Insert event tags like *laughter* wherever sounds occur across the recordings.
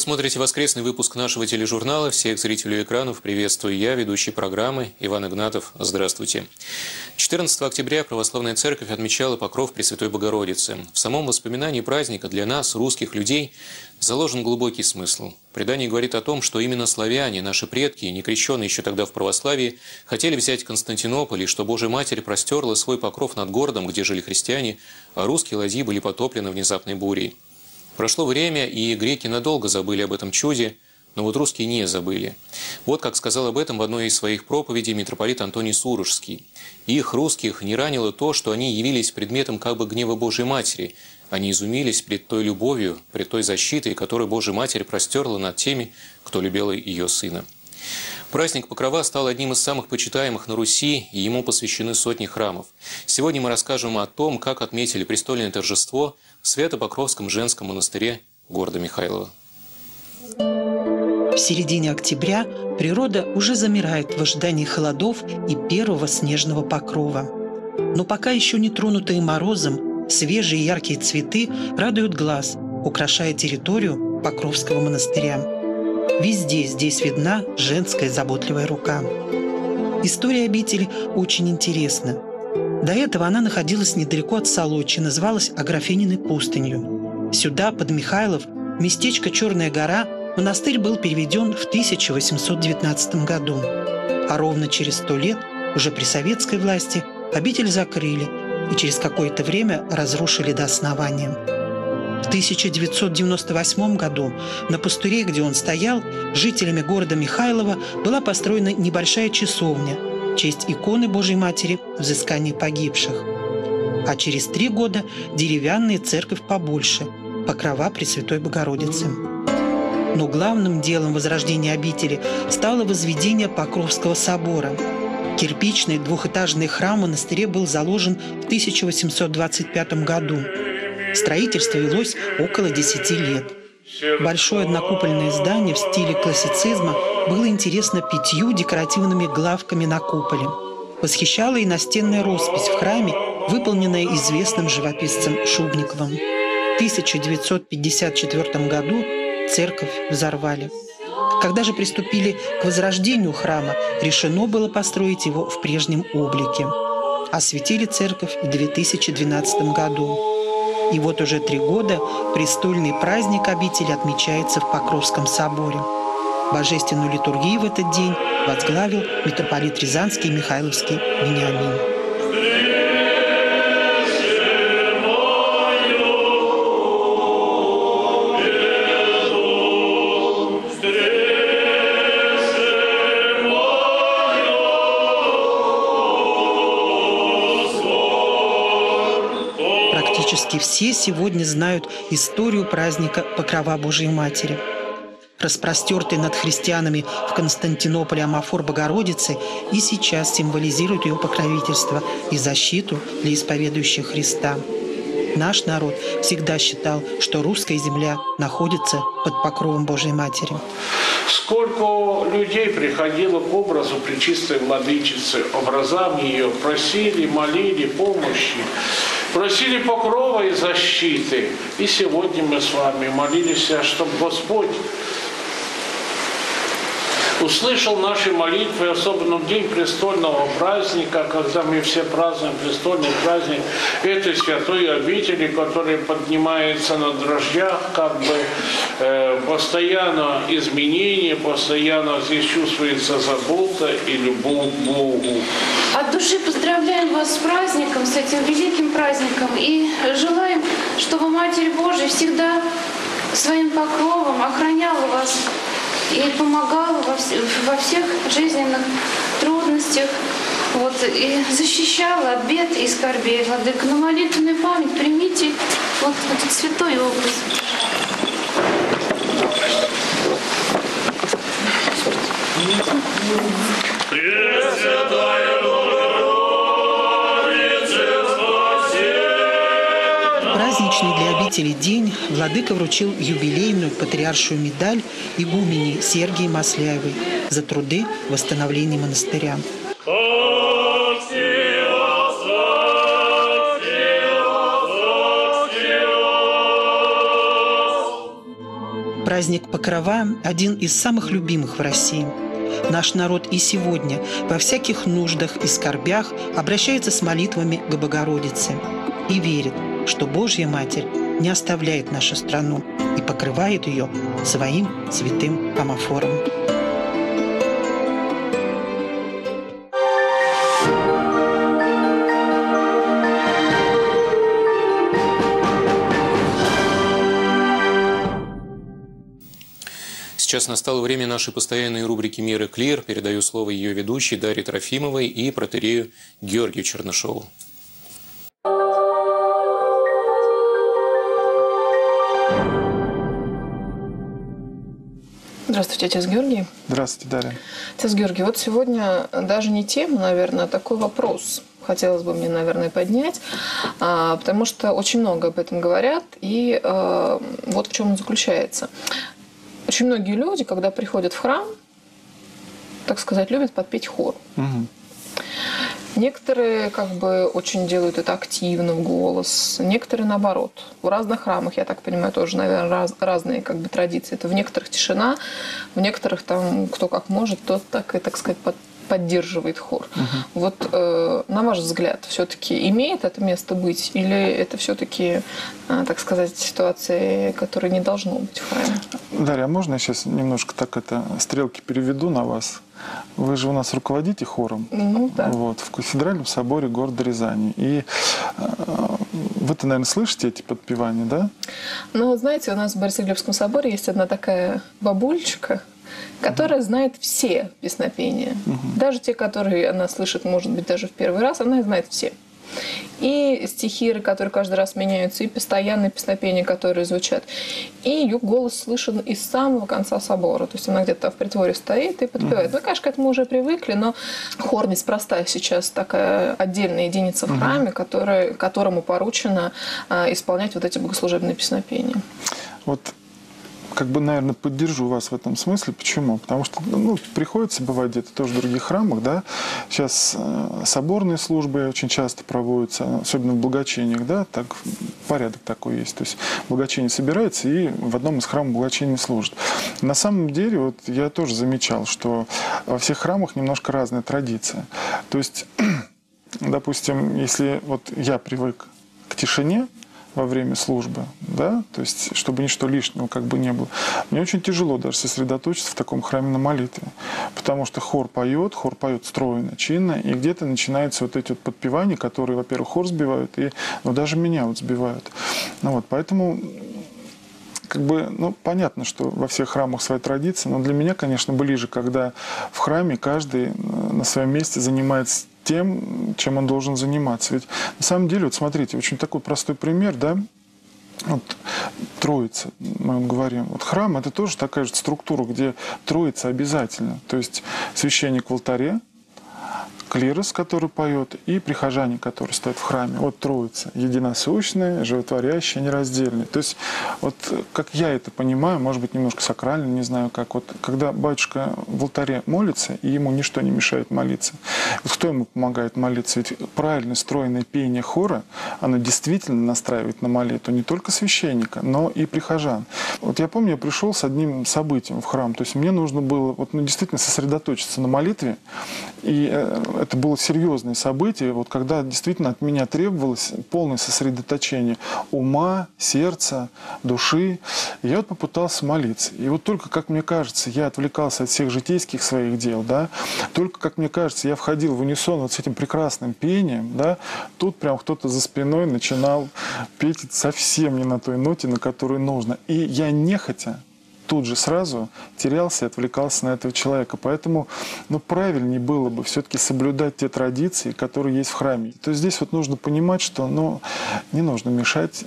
Смотрите воскресный выпуск нашего тележурнала. Всех зрителей экранов приветствую я, ведущий программы Иван Игнатов. Здравствуйте. 14 октября Православная Церковь отмечала покров Пресвятой Богородицы. В самом воспоминании праздника для нас, русских людей, заложен глубокий смысл. Предание говорит о том, что именно славяне, наши предки, не крещенные еще тогда в православии, хотели взять Константинополь, и что Божья Матерь простерла свой покров над городом, где жили христиане, а русские ладьи были потоплены внезапной бурей. Прошло время, и греки надолго забыли об этом чуде, но вот русские не забыли. Вот как сказал об этом в одной из своих проповедей митрополит Антоний Сурожский. Их, русских, не ранило то, что они явились предметом как бы гнева Божьей Матери. Они изумились пред той любовью, пред той защитой, которую Божья Матерь простерла над теми, кто любил ее Сына. Праздник Покрова стал одним из самых почитаемых на Руси, и ему посвящены сотни храмов. Сегодня мы расскажем о том, как отметили престольное торжество в Свято-Покровском женском монастыре города Михайлова. В середине октября природа уже замирает в ожидании холодов и первого снежного покрова. Но пока еще не тронутые морозом, свежие яркие цветы радуют глаз, украшая территорию Покровского монастыря. Везде здесь видна женская заботливая рука. История обители очень интересна. До этого она находилась недалеко от Солочи, называлась Аграфениной пустынью. Сюда, под Михайлов, местечко Черная гора, монастырь был переведен в 1819 году. А ровно через сто лет, уже при советской власти, обитель закрыли и через какое-то время разрушили до основания. В 1998 году на пустыре, где он стоял, жителями города Михайлова была построена небольшая часовня честь иконы Божьей Матери взыскания погибших. А через три года деревянная церковь побольше – покрова Пресвятой Богородицы. Но главным делом возрождения обители стало возведение Покровского собора. Кирпичный двухэтажный храм в монастыре был заложен в 1825 году – Строительство велось около 10 лет. Большое однокупольное здание в стиле классицизма было интересно пятью декоративными главками на куполе. Восхищала и настенная роспись в храме, выполненная известным живописцем Шубниковым. В 1954 году церковь взорвали. Когда же приступили к возрождению храма, решено было построить его в прежнем облике. Осветили церковь в 2012 году. И вот уже три года престольный праздник обители отмечается в Покровском соборе. Божественную литургию в этот день возглавил митрополит Рязанский Михайловский Вениамин. Все сегодня знают историю праздника Покрова Божией Матери. Распростертый над христианами в Константинополе Амафор Богородицы и сейчас символизирует ее покровительство и защиту для исповедующих Христа. Наш народ всегда считал, что русская земля находится под покровом Божьей Матери. Сколько людей приходило к образу Пречистой Владычицы, образам ее, просили, молили помощи просили покрова и защиты. И сегодня мы с вами молились, чтобы Господь услышал наши молитвы, особенно в день престольного праздника, когда мы все празднуем престольный праздник этой святой обители, которая поднимается на дрожжах, как бы э, постоянно изменение, постоянно здесь чувствуется забота и любовь к Богу. Души поздравляем вас с праздником, с этим великим праздником, и желаем, чтобы Матерь Божия всегда своим покровом охраняла вас и помогала во, всех жизненных трудностях, вот, и защищала от бед и скорбей. Владыка, на молитвенную память примите вот этот святой образ. Пресвятая Праздничный для обители день Владыка вручил юбилейную патриаршую медаль игумени Сергии Масляевой за труды восстановления монастыря. Праздник Покрова – один из самых любимых в России. Наш народ и сегодня во всяких нуждах и скорбях обращается с молитвами к Богородице и верит, что Божья Матерь не оставляет нашу страну и покрывает ее своим святым амофором. Сейчас настало время нашей постоянной рубрики «Мир и клир». Передаю слово ее ведущей Дарье Трофимовой и протерею Георгию Чернышову. Здравствуйте, отец Георгий. Здравствуйте, Дарья. Отец Георгий, вот сегодня даже не тема, наверное, а такой вопрос хотелось бы мне, наверное, поднять, а, потому что очень много об этом говорят, и а, вот в чем он заключается. Очень многие люди, когда приходят в храм, так сказать, любят подпеть хор. Угу. Некоторые как бы очень делают это активно в голос, некоторые наоборот. В разных храмах, я так понимаю, тоже, наверное, раз, разные как бы традиции. Это в некоторых тишина, в некоторых там кто как может, тот так и, так сказать, под, поддерживает хор. Угу. Вот э, на ваш взгляд, все-таки имеет это место быть, или это все-таки, э, так сказать, ситуации, которые не должно быть в храме? Дарья, а можно я сейчас немножко так это стрелки переведу на вас? Вы же у нас руководите хором ну, да. вот, в кафедральном соборе города Рязани. И э, вы-то, наверное, слышите эти подпевания, да? Ну, знаете, у нас в Борисоглебском соборе есть одна такая бабульчика, которая знает все песнопения. Угу. Даже те, которые она слышит, может быть, даже в первый раз, она знает все. И стихиры, которые каждый раз меняются, и постоянные песнопения, которые звучат. И ее голос слышен из самого конца собора. То есть она где-то в притворе стоит и подпевает. Mm-hmm. Мы, конечно, к этому уже привыкли, но хор неспроста сейчас такая отдельная единица в храме, mm-hmm. которая, которому поручено а, исполнять вот эти богослужебные песнопения. Вот как бы, наверное, поддержу вас в этом смысле. Почему? Потому что ну, приходится бывать где-то тоже в других храмах. Да? Сейчас э, соборные службы очень часто проводятся, особенно в благочениях. Да? Так, порядок такой есть. То есть благочение собирается и в одном из храмов благочение служит. На самом деле, вот я тоже замечал, что во всех храмах немножко разная традиция. То есть, *clears throat* допустим, если вот я привык к тишине, во время службы, да, то есть, чтобы ничто лишнего как бы не было. Мне очень тяжело даже сосредоточиться в таком храме на молитве, потому что хор поет, хор поет стройно, чинно, и где-то начинаются вот эти вот подпевания, которые, во-первых, хор сбивают, и, ну, даже меня вот сбивают. Ну, вот, поэтому как бы, ну, понятно, что во всех храмах своя традиция, но для меня, конечно, ближе, когда в храме каждый э, на своем месте занимается тем, чем он должен заниматься. Ведь на самом деле, вот смотрите, очень такой простой пример, да, вот Троица, мы говорим. Вот храм – это тоже такая же структура, где Троица обязательно. То есть священник в алтаре, клирос, который поет, и прихожане, которые стоят в храме. Вот Троица, единосущная, животворящая, нераздельная. То есть, вот как я это понимаю, может быть, немножко сакрально, не знаю как, вот когда батюшка в алтаре молится, и ему ничто не мешает молиться, вот кто ему помогает молиться? Ведь правильно стройное пение хора, оно действительно настраивает на молитву не только священника, но и прихожан. Вот я помню, я пришел с одним событием в храм, то есть мне нужно было вот, ну, действительно сосредоточиться на молитве, и э, это было серьезное событие, вот когда действительно от меня требовалось полное сосредоточение ума, сердца, души. Я вот попытался молиться. И вот только, как мне кажется, я отвлекался от всех житейских своих дел, да, только, как мне кажется, я входил в унисон вот с этим прекрасным пением, да, тут прям кто-то за спиной начинал петь совсем не на той ноте, на которую нужно. И я нехотя тут же сразу терялся и отвлекался на этого человека. Поэтому ну, правильнее было бы все-таки соблюдать те традиции, которые есть в храме. То есть здесь вот нужно понимать, что ну, не нужно мешать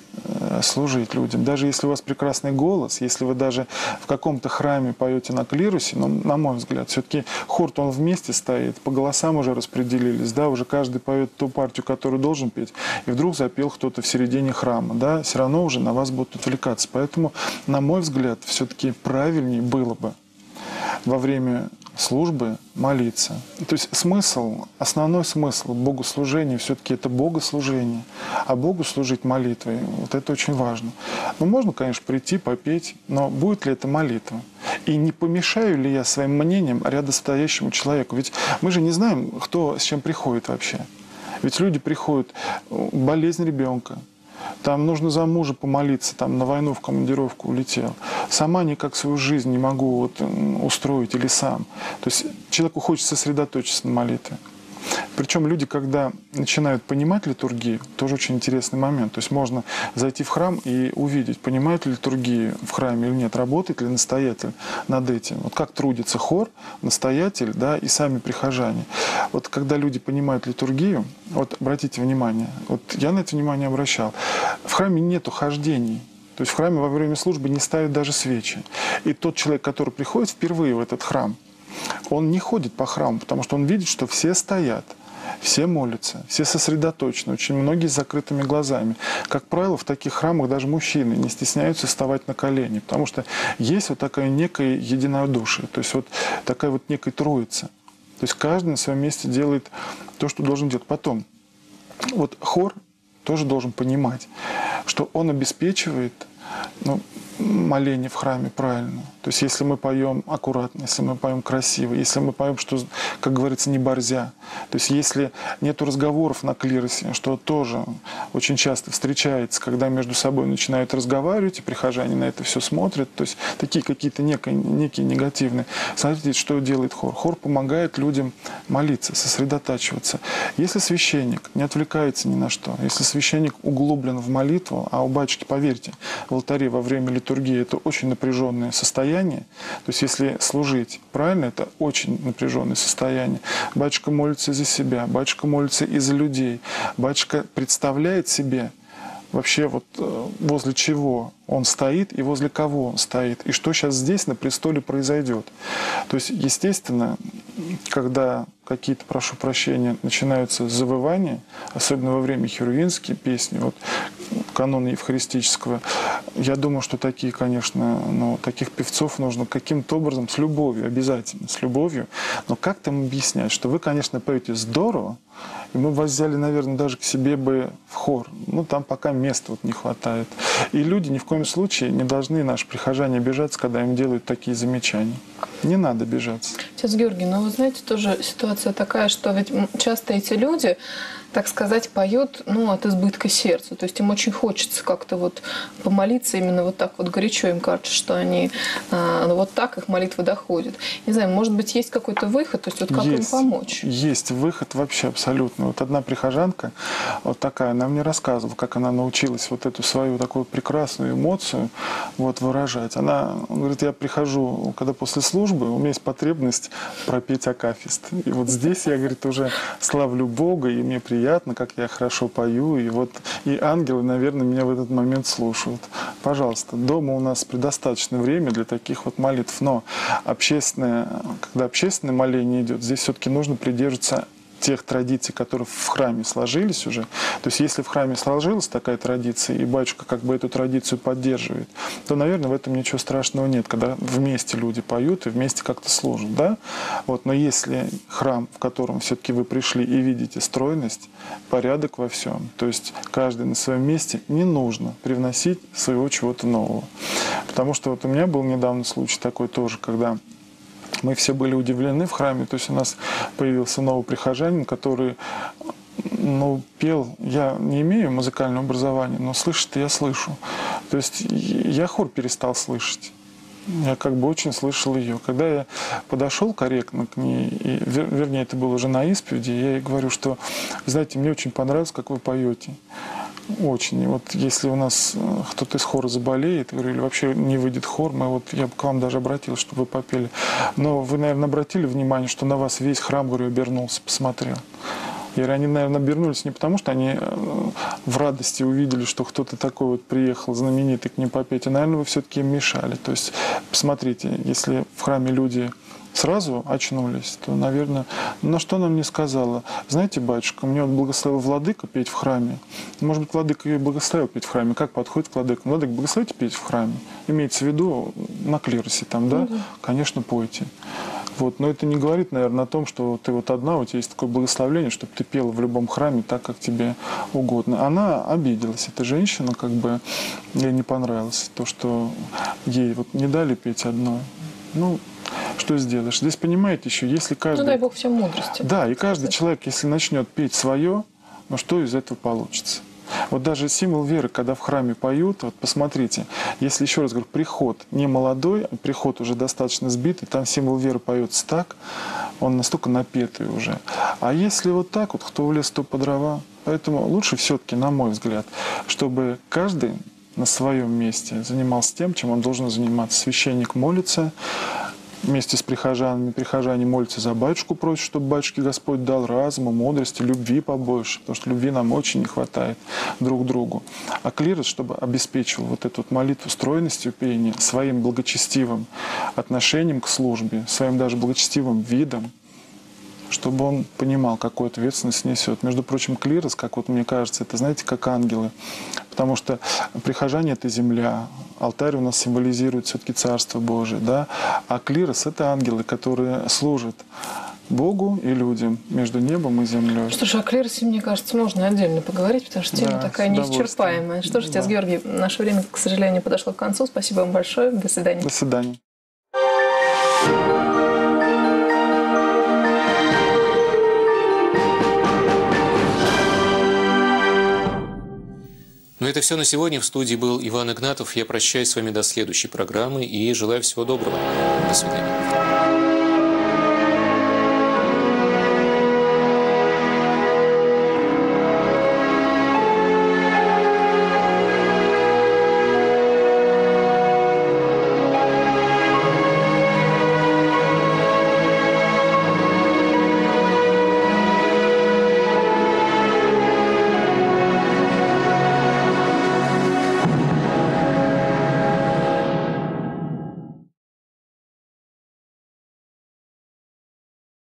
служить людям. Даже если у вас прекрасный голос, если вы даже в каком-то храме поете на клирусе, но, на мой взгляд, все-таки хор он вместе стоит, по голосам уже распределились, да, уже каждый поет ту партию, которую должен петь, и вдруг запел кто-то в середине храма, да, все равно уже на вас будут отвлекаться. Поэтому, на мой взгляд, все-таки правильнее было бы во время службы молиться. То есть смысл, основной смысл богослужения все-таки это богослужение. А Богу служить молитвой, вот это очень важно. Ну, можно, конечно, прийти, попеть, но будет ли это молитва? И не помешаю ли я своим мнением рядом стоящему человеку? Ведь мы же не знаем, кто с чем приходит вообще. Ведь люди приходят, болезнь ребенка, там нужно за мужа помолиться, там на войну в командировку улетел. Сама никак свою жизнь не могу вот устроить или сам. То есть человеку хочется сосредоточиться на молитве. Причем люди, когда начинают понимать литургию, тоже очень интересный момент. То есть можно зайти в храм и увидеть, понимают ли литургию в храме или нет, работает ли настоятель над этим. Вот как трудится хор, настоятель, да, и сами прихожане. Вот когда люди понимают литургию, вот обратите внимание, вот я на это внимание обращал, в храме нету хождений, то есть в храме во время службы не ставят даже свечи. И тот человек, который приходит впервые в этот храм, он не ходит по храму, потому что он видит, что все стоят, все молятся, все сосредоточены, очень многие с закрытыми глазами. Как правило, в таких храмах даже мужчины не стесняются вставать на колени, потому что есть вот такая некая единодушие, то есть вот такая вот некая троица. То есть каждый на своем месте делает то, что должен делать. Потом, вот хор тоже должен понимать, что он обеспечивает ну, моление в храме правильно. То есть если мы поем аккуратно, если мы поем красиво, если мы поем, что, как говорится, не борзя, то есть если нет разговоров на клиросе, что тоже очень часто встречается, когда между собой начинают разговаривать, и прихожане на это все смотрят, то есть такие какие-то некие, некие негативные. Смотрите, что делает хор. Хор помогает людям молиться, сосредотачиваться. Если священник не отвлекается ни на что, если священник углублен в молитву, а у батюшки, поверьте, в алтаре во время литургии это очень напряженное состояние. То есть если служить правильно, это очень напряженное состояние. Батюшка молится за себя, батюшка молится и за людей. Батюшка представляет себе вообще вот э, возле чего он стоит и возле кого он стоит, и что сейчас здесь на престоле произойдет. То есть, естественно, когда какие-то, прошу прощения, начинаются завывания, особенно во время херувинские песни, вот канона евхаристического, я думаю, что такие, конечно, ну, таких певцов нужно каким-то образом, с любовью, обязательно, с любовью, но как там объяснять, что вы, конечно, поете здорово, и мы вас взяли, наверное, даже к себе бы в хор. Ну, там пока места вот не хватает. И люди ни в коем случае не должны, наши прихожане, обижаться, когда им делают такие замечания. Не надо обижаться. Отец Георгий, но вы знаете, тоже ситуация такая, что ведь часто эти люди, так сказать, поют ну, от избытка сердца. То есть им очень хочется как-то вот помолиться именно вот так вот горячо. Им кажется, что они а, ну, вот так их молитва доходит. Не знаю, может быть, есть какой-то выход? То есть вот как есть, им помочь? Есть выход вообще абсолютно. Вот одна прихожанка, вот такая, она мне рассказывала, как она научилась вот эту свою такую прекрасную эмоцию вот выражать. Она говорит, я прихожу, когда после службы, у меня есть потребность пропеть акафист. И вот здесь я, говорит, уже славлю Бога, и мне приятно приятно, как я хорошо пою. И вот и ангелы, наверное, меня в этот момент слушают. Пожалуйста, дома у нас предостаточно время для таких вот молитв. Но общественное, когда общественное моление идет, здесь все-таки нужно придерживаться тех традиций, которые в храме сложились уже. То есть если в храме сложилась такая традиция, и батюшка как бы эту традицию поддерживает, то, наверное, в этом ничего страшного нет, когда вместе люди поют и вместе как-то служат. Да? Вот, но если храм, в котором все-таки вы пришли и видите стройность, порядок во всем, то есть каждый на своем месте, не нужно привносить своего чего-то нового. Потому что вот у меня был недавно случай такой тоже, когда мы все были удивлены в храме. То есть у нас появился новый прихожанин, который ну, пел. Я не имею музыкального образования, но слышать я слышу. То есть я хор перестал слышать. Я как бы очень слышал ее. Когда я подошел корректно к ней, и, вернее, это было уже на исповеди, я ей говорю, что, знаете, мне очень понравилось, как вы поете. Очень. вот если у нас э, кто-то из хора заболеет, или вообще не выйдет хор, мы вот, я бы к вам даже обратился, чтобы вы попели. Но вы, наверное, обратили внимание, что на вас весь храм, говорю, обернулся, посмотрел. И они, наверное, обернулись не потому, что они э, в радости увидели, что кто-то такой вот приехал, знаменитый к ним попеть, а, наверное, вы все-таки им мешали. То есть, посмотрите, если в храме люди сразу очнулись, то, наверное, на что нам не сказала? Знаете, батюшка, мне вот благословил владыка петь в храме. Может быть, владыка ее благословил петь в храме. Как подходит к владыке? Владыка, благословите петь в храме. Имеется в виду на клиросе там, да? Mm-hmm. Конечно, пойте. Вот. Но это не говорит, наверное, о том, что ты вот одна, у тебя есть такое благословение, чтобы ты пела в любом храме так, как тебе угодно. Она обиделась, эта женщина, как бы ей не понравилось то, что ей вот не дали петь одной. Ну, что сделаешь? Здесь, понимаете, еще, если каждый... Ну, дай Бог всем мудрости. Да, и каждый человек, если начнет петь свое, ну что из этого получится? Вот даже символ веры, когда в храме поют, вот посмотрите, если еще раз говорю, приход не молодой, а приход уже достаточно сбитый, там символ веры поется так, он настолько напетый уже. А если вот так вот, кто в лес, то по дрова. Поэтому лучше все-таки, на мой взгляд, чтобы каждый на своем месте занимался тем, чем он должен заниматься. Священник молится, вместе с прихожанами. Прихожане молятся за батюшку, просят, чтобы батюшке Господь дал разума, мудрости, любви побольше, потому что любви нам очень не хватает друг другу. А клирос, чтобы обеспечил вот эту вот молитву стройностью пения, своим благочестивым отношением к службе, своим даже благочестивым видом, чтобы он понимал, какую ответственность несет. Между прочим, клирос, как вот мне кажется, это, знаете, как ангелы. Потому что прихожане — это земля, алтарь у нас символизирует все-таки Царство Божие, да? а клирос — это ангелы, которые служат Богу и людям между небом и землей. Что ж, о клиросе, мне кажется, можно отдельно поговорить, потому что тема Да, такая неисчерпаемая. Что ж, отец Да. Георгий, наше время, к сожалению, подошло к концу. Спасибо вам большое. До свидания. До свидания. Ну, это все на сегодня. В студии был Иван Игнатов. Я прощаюсь с вами до следующей программы и желаю всего доброго. До свидания.